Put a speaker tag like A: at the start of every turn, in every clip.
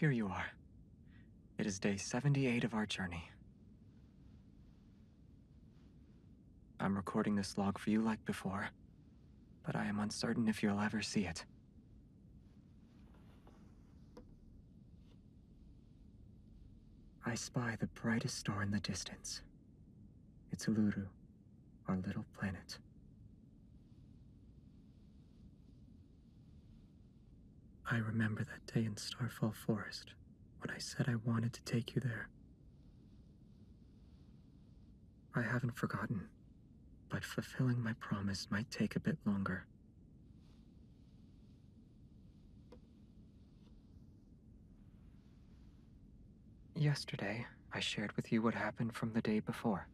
A: here you are. It is day 78 of our journey. I'm recording this log for you like before, but I am uncertain if you'll ever see it. I spy the brightest star in the distance. It's Uluru, our little planet. I remember that day in Starfall Forest when I said I wanted to take you there. I haven't forgotten, but fulfilling my promise might take a bit longer. Yesterday, I shared with you what happened from the day before.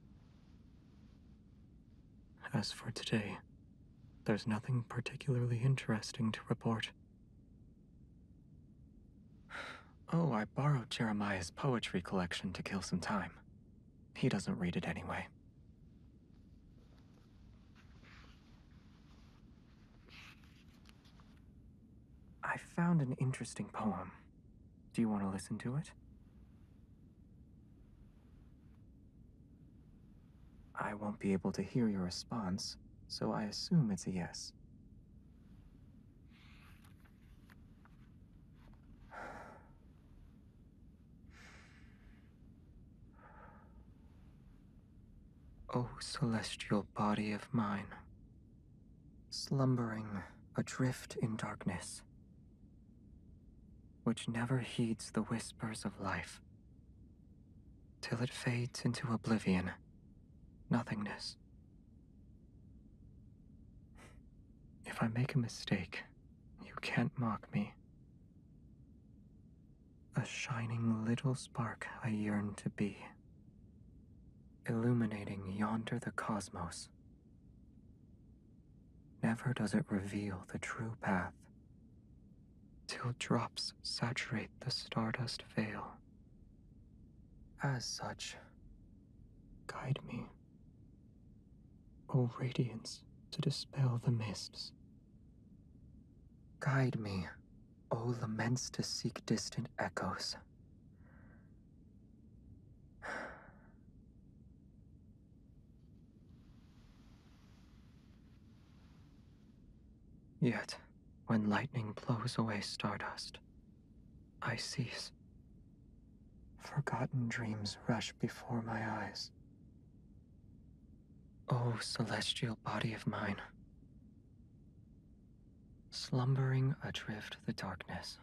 A: As for today, there's nothing particularly interesting to report. Oh, I borrowed Jeremiah's poetry collection to kill some time. He doesn't read it anyway. I found an interesting poem. Do you want to listen to it? I won't be able to hear your response, so I assume it's a yes. O celestial body of mine, slumbering adrift in darkness, which never heeds the whispers of life, till it fades into oblivion, nothingness. If I make a mistake, you can't mock me. A shining little spark I yearn to be illuminating yonder the cosmos. Never does it reveal the true path, till drops saturate the stardust veil. As such, guide me, O radiance, to dispel the mists. Guide me, O laments to seek distant echoes. Yet, when lightning blows away stardust, I cease. Forgotten dreams rush before my eyes. O celestial body of mine, slumbering adrift the darkness.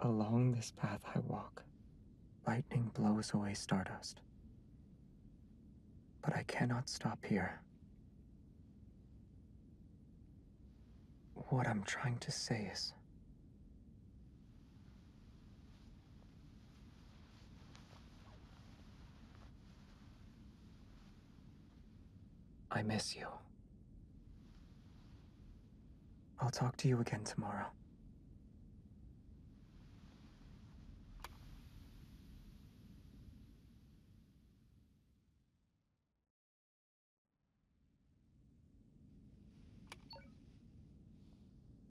A: Along this path I walk, lightning blows away stardust. But I cannot stop here. What I'm trying to say is. I miss you. I'll talk to you again tomorrow.